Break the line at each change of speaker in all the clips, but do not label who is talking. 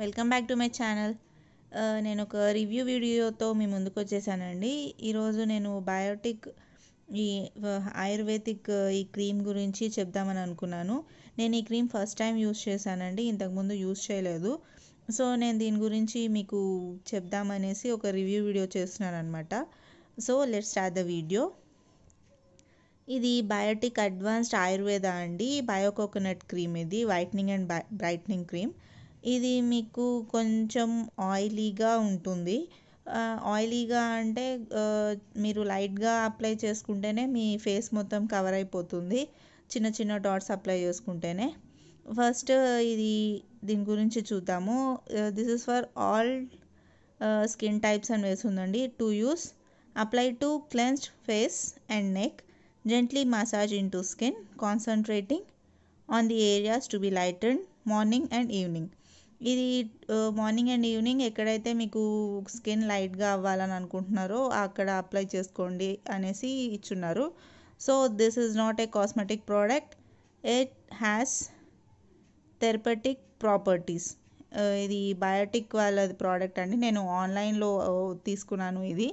Welcome back to my channel. నేను ఒక review వీడియోతో మీ ముందుకు వచ్చేసానండి. ఈరోజు నేను బయోటిక్ ఈ ఆయుర్వేదిక్ ఈ క్రీమ్ గురించి చెప్దామని అనుకున్నాను. నేను ఈ క్రీమ్ ఫస్ట్ టైం యూస్ చేశానండి ఇంతకుముందు యూస్ చేయలేదు. సో నేను దీని గురించి మీకు చెప్దామనేసి ఒక రివ్యూ వీడియో చేస్తున్నాను అనమాట so let's start the video ఇది బయోటిక్ అడ్వాన్స్డ్ ఆయుర్వేద అండి బయో కోకోనట్ క్రీమ్ ఇది వైట్నింగ్ అండ్ బ్రైట్నింగ్ క్రీమ్. ఇది మీకు కొంచెం ఆయిలీగా ఉంటుంది. ఆయిలీగా అంటే మీరు లైట్గా అప్లై చేసుకుంటేనే మీ ఫేస్ మొత్తం కవర్ అయిపోతుంది. చిన్న చిన్న డాట్స్ అప్లై చేసుకుంటేనే. ఫస్ట్ ఇది దీని గురించి చూద్దాము. This is for all skin types అని వేసిందండి. To use apply to cleansed face and neck gently massage into skin concentrating on the areas to be lighten morning and evening ఇది morning and evening ఎక్కడైతే మీకు skin లైట్గా అవ్వాలని అనుకుంటున్నారో అక్కడ apply చేసుకోండి అనేసి ఇచ్చున్నారు. So this is not a cosmetic product it has therapeutic properties ఇది బయోటిక్ వాళ్ళది ప్రోడక్ట్ అండి. నేను ఆన్లైన్లో తీసుకున్నాను ఇది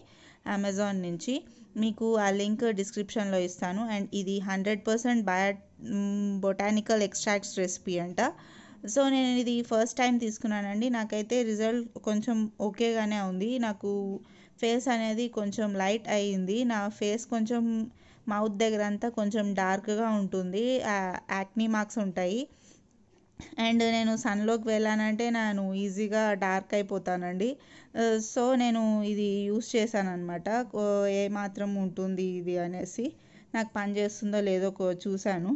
అమెజాన్ నుంచి. మీకు ఆ లింక్ డిస్క్రిప్షన్లో ఇస్తాను. అండ్ ఇది hundred percent bio botanical extracts recipe అంట. సో నేను ఇది ఫస్ట్ టైం తీసుకున్నానండి. నాకైతే రిజల్ట్ కొంచెం ఓకేగానే ఉంది. నాకు ఫేస్ అనేది కొంచెం లైట్ అయ్యింది. నా ఫేస్ కొంచెం మౌత్ దగ్గర అంతా కొంచెం డార్క్గా ఉంటుంది. యాక్నీ మార్క్స్ ఉంటాయి. అండ్ నేను సన్లోకి వెళ్ళానంటే నేను ఈజీగా డార్క్ అయిపోతానండి. Uh, సో నేను ఇది యూస్ చేశాను అనమాట ఏ మాత్రం ఉంటుంది ఇది అనేసి. నాకు పని చేస్తుందో లేదో చూశాను.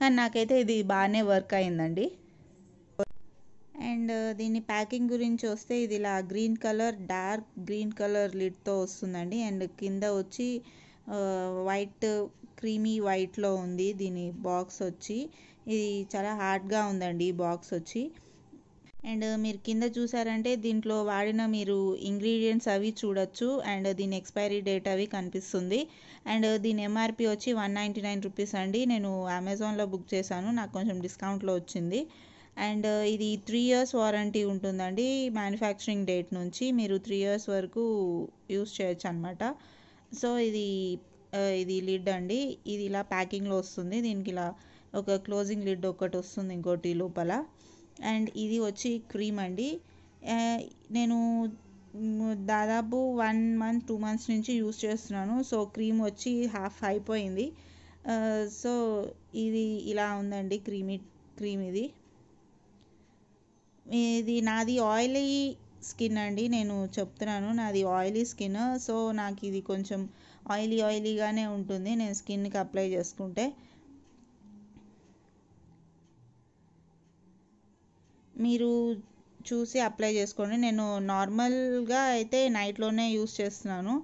కానీ నాకైతే ఇది బాగానే వర్క్ అయిందండి అండ్ దీని ప్యాకింగ్ గురించి వస్తే ఇది ఇలా green colour dark green colour లిడ్తో వస్తుందండి. అండ్ కింద వచ్చి వైట్ క్రీమీ వైట్లో ఉంది దీని బాక్స్ వచ్చి. ఇది చాలా హార్డ్గా ఉందండి ఈ బాక్స్ వచ్చి. అండ్ మీరు కింద చూసారంటే దీంట్లో వాడిన మీరు ఇంగ్రీడియంట్స్ అవి చూడొచ్చు. అండ్ దీని ఎక్స్పైరీ డేట్ అవి కనిపిస్తుంది. అండ్ దీని ఎంఆర్పి వచ్చి వన్ నైంటీ నైన్ రూపీస్ అండి. నేను అమెజాన్లో బుక్ చేశాను. నాకు కొంచెం డిస్కౌంట్లో వచ్చింది. అండ్ uh, ఇది త్రీ ఇయర్స్ వారంటీ ఉంటుందండి. మ్యానుఫ్యాక్చరింగ్ డేట్ నుంచి మీరు త్రీ ఇయర్స్ వరకు యూస్ చేయొచ్చు అనమాట సో ఇది uh, ఇది లిడ్ అండి. ఇది ఇలా ప్యాకింగ్లో వస్తుంది. దీనికి ఇలా ఒక క్లోజింగ్ లిడ్ ఒకటి వస్తుంది ఇంకోటి లోపల. అండ్ ఇది వచ్చి క్రీమ్ అండి. Uh, నేను దాదాపు వన్ మంత్ టూ మంత్స్ నుంచి యూస్ చేస్తున్నాను. సో క్రీమ్ వచ్చి హాఫ్ అయిపోయింది. సో ఇది ఇలా ఉందండి. క్రీమీ క్రీమ్ ఇది. ఇది నాది ఆయిలీ స్కిన్ అండి నేను చెప్తున్నాను. నాది ఆయిలీ స్కిన్ సో నాకు ఇది కొంచెం ఆయిలీ ఆయిలీగానే ఉంటుంది. నేను స్కిన్కి అప్లై చేసుకుంటే మీరు చూసి అప్లై చేసుకోండి. నేను నార్మల్గా అయితే నైట్లోనే యూస్ చేస్తున్నాను.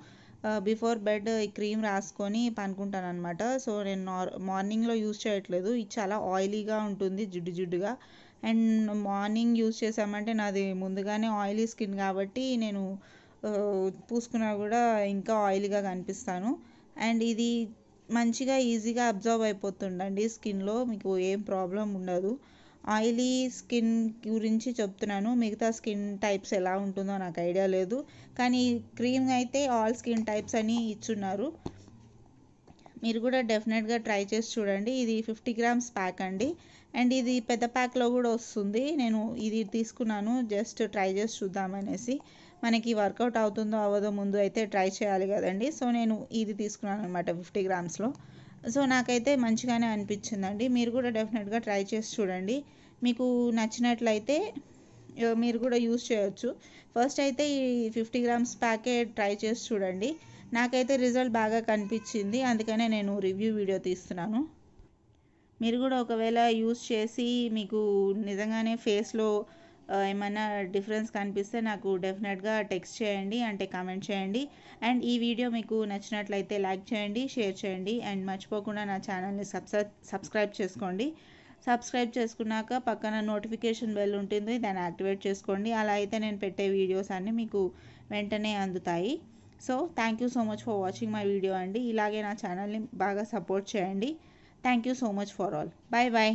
బిఫోర్ బెడ్ ఈ క్రీమ్ రాసుకొని పనుకుంటాను అనమాట సో నేను నార్ మార్నింగ్లో యూస్ చేయట్లేదు. ఇది చాలా ఆయిలీగా ఉంటుంది జిడ్డు జిడ్డుగా. అండ్ మార్నింగ్ యూస్ చేసామంటే నాది ముందుగానే ఆయిలీ స్కిన్ కాబట్టి నేను పూసుకున్నా కూడా ఇంకా ఆయిలీగా కనిపిస్తాను. అండ్ ఇది మంచిగా ఈజీగా అబ్జర్వ్ అయిపోతుండండి స్కిన్లో మీకు ఏం ప్రాబ్లం ఉండదు. ఆయిలీ స్కిన్ గురించి చెప్తున్నాను. మిగతా స్కిన్ టైప్స్ ఎలా ఉంటుందో నాకు ఐడియా లేదు. కానీ క్రీమ్ అయితే ఆల్ స్కిన్ టైప్స్ అని ఇచ్చున్నారు. మీరు కూడా డెఫినెట్గా ట్రై చేసి చూడండి. ఇది ఫిఫ్టీ గ్రామ్స్ ప్యాక్ అండి. అండ్ ఇది పెద్ద ప్యాక్లో కూడా వస్తుంది. నేను ఇది తీసుకున్నాను. జస్ట్ ట్రై చేసి చూద్దామనేసి మనకి వర్కౌట్ అవుతుందో అవ్వదో ముందు అయితే ట్రై చేయాలి కదండి. సో నేను ఇది తీసుకున్నాను అనమాట ఫిఫ్టీ గ్రామ్స్లో. సో నాకైతే మంచిగానే అనిపించిందండి. మీరు కూడా డెఫినెట్గా ట్రై చేసి చూడండి. మీకు నచ్చినట్లయితే మీరు కూడా యూజ్ చేయొచ్చు. ఫస్ట్ అయితే ఈ ఫిఫ్టీ గ్రామ్స్ ప్యాకే ట్రై చేసి చూడండి. నాకైతే రిజల్ట్ బాగా కనిపించింది. అందుకనే నేను రివ్యూ వీడియో తీస్తున్నాను. మీరు కూడా ఒకవేళ యూస్ చేసి మీకు నిజంగానే ఫేస్లో ఏమైనా డిఫరెన్స్ కనిపిస్తే నాకు డెఫినెట్గా టెక్స్ట్ చేయండి అంటే కామెంట్ చేయండి. అండ్ ఈ వీడియో మీకు నచ్చినట్లయితే లైక్ చేయండి షేర్ చేయండి. అండ్ మర్చిపోకుండా నా ఛానల్ని సబ్స్క్రైబ్ సబ్స్క్రైబ్ చేసుకోండి. సబ్స్క్రైబ్ చేసుకున్నాక పక్కన నోటిఫికేషన్ బెల్ ఉంటుంది దాన్ని యాక్టివేట్ చేసుకోండి. అలా అయితే నేను పెట్టే వీడియోస్ అన్నీ మీకు వెంటనే అందుతాయి. So thank you so much for watching my video అండి. ఇలాగే నా ఛానల్ని బాగా సపోర్ట్ చేయండి. Thank you so much for all. Bye bye